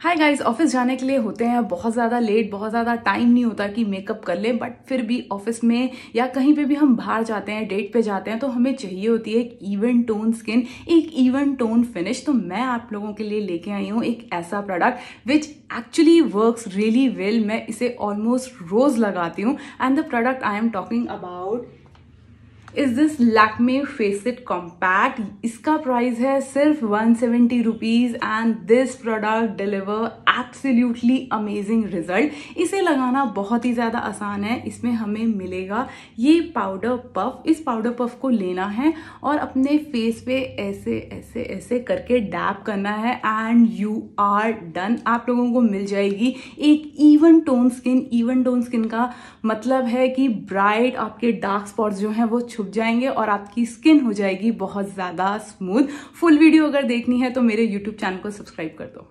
Hi guys office जाने के लिए होते हैं, बहुत ज़्यादा लेट बहुत ज़्यादा टाइम नहीं होता कि मेकअप कर लें बट फिर भी ऑफ़िस में या कहीं पे भी हम बाहर जाते हैं डेट पे जाते हैं तो हमें चाहिए होती है एक इवन टोन स्किन एक इवन टोन फिनिश तो मैं आप लोगों के लिए लेके आई हूँ एक ऐसा product which actually work really well मैं इसे ऑलमोस्ट रोज लगाती हूँ। And the product I am talking about is this Lakme Face It compact इसका प्राइस है सिर्फ़ one seventy rupees and this product deliver absolutely amazing result इसे लगाना बहुत ही ज़्यादा आसान है। इसमें हमें मिलेगा ये पाउडर पफ इस पाउडर पफ को लेना है और अपने फेस पे ऐसे ऐसे ऐसे करके डैप करना है एंड यू आर डन आप लोगों को मिल जाएगी एक even tone skin even tone skin का मतलब है कि ब्राइट आपके डार्क स्पॉट्स जो हैं वो छुप जाएँगे और आपकी स्किन हो जाएगी बहुत ज़्यादा स्मूथ। फुल वीडियो अगर देखनी है तो मेरे यूट्यूब चैनल को सब्सक्राइब कर दो।